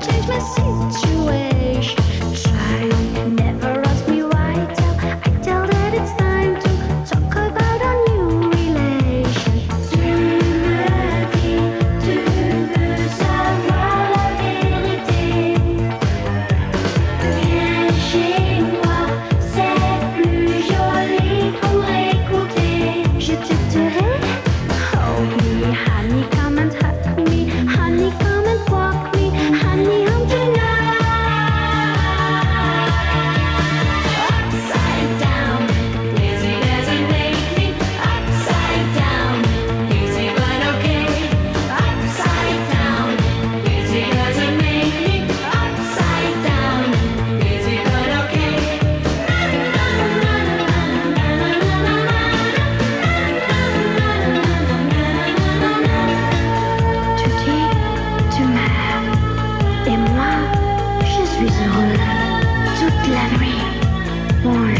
change my situation. more.